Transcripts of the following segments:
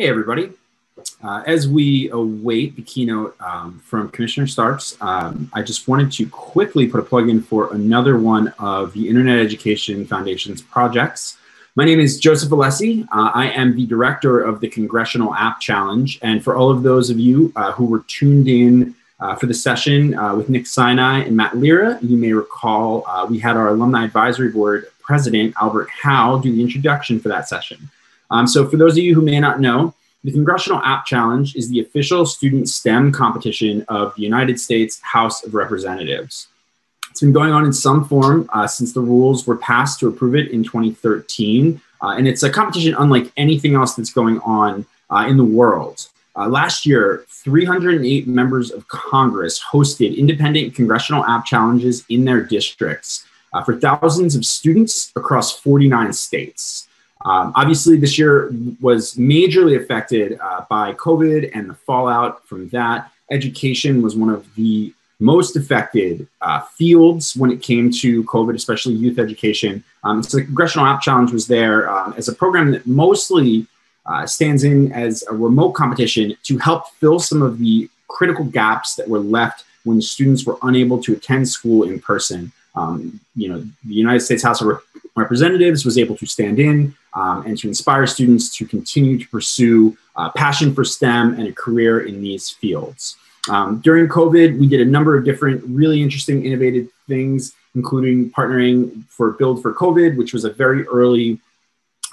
Hey, everybody. Uh, as we await the keynote um, from Commissioner Starks, um, I just wanted to quickly put a plug in for another one of the Internet Education Foundation's projects. My name is Joseph Alessi. Uh, I am the director of the Congressional App Challenge. And for all of those of you uh, who were tuned in uh, for the session uh, with Nick Sinai and Matt Lira, you may recall uh, we had our Alumni Advisory Board president, Albert Howe, do the introduction for that session. Um, so for those of you who may not know, the Congressional App Challenge is the official student STEM competition of the United States House of Representatives. It's been going on in some form uh, since the rules were passed to approve it in 2013. Uh, and it's a competition unlike anything else that's going on uh, in the world. Uh, last year, 308 members of Congress hosted independent congressional app challenges in their districts uh, for thousands of students across 49 states. Um, obviously, this year was majorly affected uh, by COVID and the fallout from that. Education was one of the most affected uh, fields when it came to COVID, especially youth education. Um, so the Congressional App Challenge was there um, as a program that mostly uh, stands in as a remote competition to help fill some of the critical gaps that were left when students were unable to attend school in person. Um, you know, the United States House of Representatives was able to stand in um, and to inspire students to continue to pursue uh, passion for STEM and a career in these fields. Um, during COVID, we did a number of different really interesting, innovative things, including partnering for Build for COVID, which was a very early,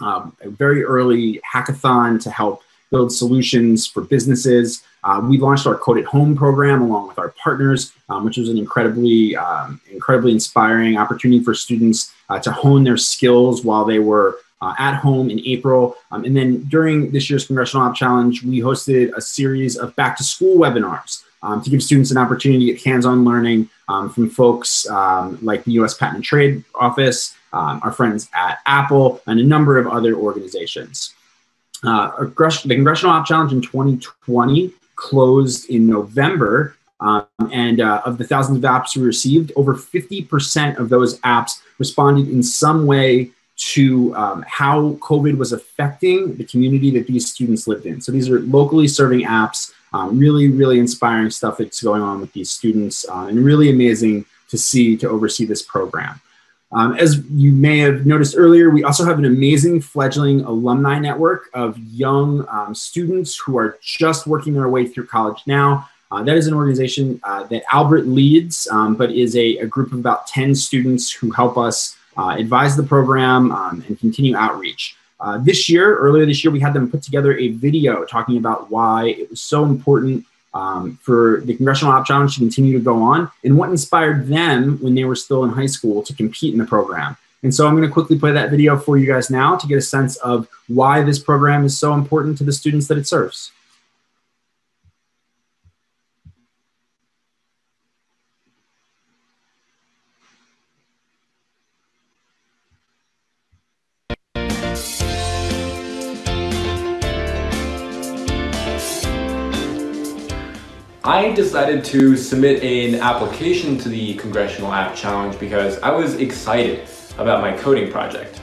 um, a very early hackathon to help build solutions for businesses. Uh, we launched our Code at Home program along with our partners, um, which was an incredibly, um, incredibly inspiring opportunity for students uh, to hone their skills while they were uh, at home in April. Um, and then during this year's Congressional App Challenge, we hosted a series of back to school webinars um, to give students an opportunity to get hands-on learning um, from folks um, like the U.S. Patent and Trade Office, um, our friends at Apple, and a number of other organizations. Uh, the Congressional App Challenge in 2020 closed in November, um, and uh, of the thousands of apps we received, over 50% of those apps responded in some way to um, how COVID was affecting the community that these students lived in. So these are locally serving apps, um, really, really inspiring stuff that's going on with these students, uh, and really amazing to see to oversee this program. Um, as you may have noticed earlier, we also have an amazing fledgling alumni network of young um, students who are just working their way through college now. Uh, that is an organization uh, that Albert leads, um, but is a, a, group of about 10 students who help us advise the program um, and continue outreach. Uh, this year, earlier this year, we had them put together a video talking about why it was so important um, for the Congressional App Challenge to continue to go on and what inspired them when they were still in high school to compete in the program. And so I'm going to quickly play that video for you guys now to get a sense of why this program is so important to the students that it serves. I decided to submit an application to the Congressional App Challenge because I was excited about my coding project.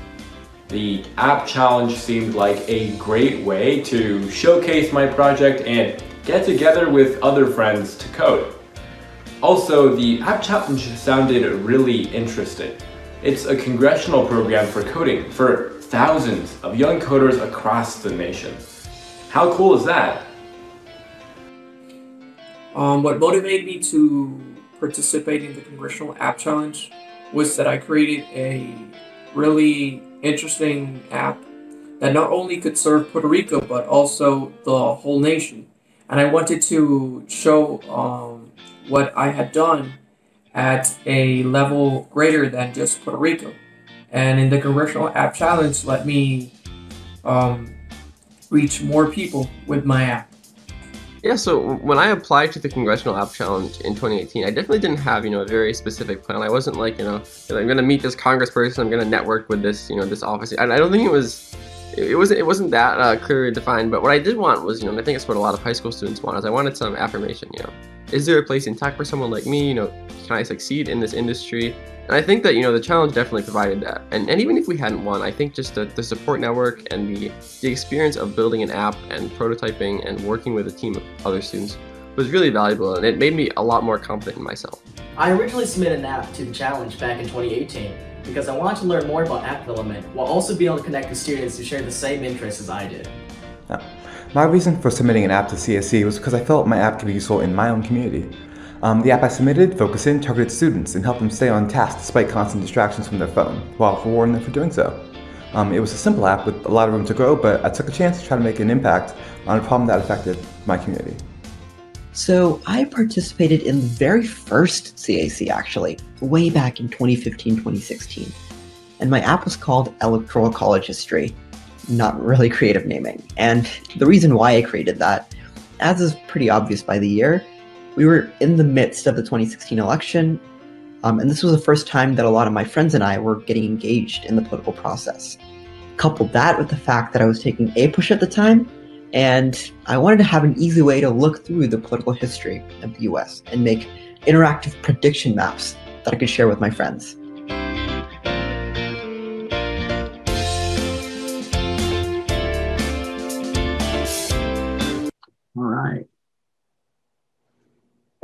The App Challenge seemed like a great way to showcase my project and get together with other friends to code. Also, the App Challenge sounded really interesting. It's a congressional program for coding for thousands of young coders across the nation. How cool is that? Um, what motivated me to participate in the Congressional App Challenge was that I created a really interesting app that not only could serve Puerto Rico but also the whole nation. And I wanted to show um, what I had done at a level greater than just Puerto Rico. And in the Congressional App Challenge, let me um, reach more people with my app. Yeah, so when I applied to the Congressional App Challenge in 2018, I definitely didn't have, you know, a very specific plan. I wasn't like, you know, I'm going to meet this congressperson, I'm going to network with this, you know, this office. I, I don't think it was, it wasn't, it wasn't that uh, clearly defined. But what I did want was, you know, and I think it's what a lot of high school students want, is I wanted some affirmation, you know. Is there a place in tech for someone like me? You know, can I succeed in this industry? And I think that, you know, the challenge definitely provided that. And, and even if we hadn't won, I think just the, the support network and the, the experience of building an app and prototyping and working with a team of other students was really valuable and it made me a lot more confident in myself. I originally submitted an app to the challenge back in 2018 because I wanted to learn more about app development while also being able to connect with students who share the same interests as I did. Yeah. My reason for submitting an app to CSE was because I felt my app could be useful in my own community. Um, the app I submitted focused in, targeted students, and helped them stay on task despite constant distractions from their phone, while rewarding them for doing so. Um, it was a simple app with a lot of room to grow, but I took a chance to try to make an impact on a problem that affected my community. So I participated in the very first CAC actually, way back in 2015 2016. And my app was called Electoral College History. Not really creative naming. And the reason why I created that, as is pretty obvious by the year, we were in the midst of the 2016 election, um, and this was the first time that a lot of my friends and I were getting engaged in the political process. Coupled that with the fact that I was taking APUSH at the time, and I wanted to have an easy way to look through the political history of the US and make interactive prediction maps that I could share with my friends.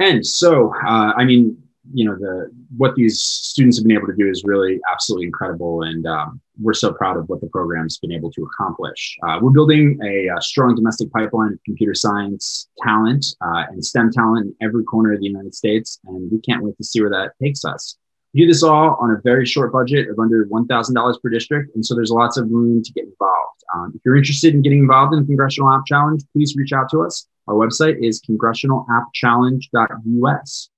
And so, uh, I mean, you know, the what these students have been able to do is really absolutely incredible, and um, we're so proud of what the program's been able to accomplish. Uh, we're building a, a, strong domestic pipeline of computer science talent uh, and STEM talent in every corner of the United States, and we can't wait to see where that takes us. Do this all on a very short budget of under $1,000 per district, and so there's lots of room to get involved. Um, if you're interested in getting involved in the Congressional App Challenge, please reach out to us. Our website is congressionalappchallenge.us.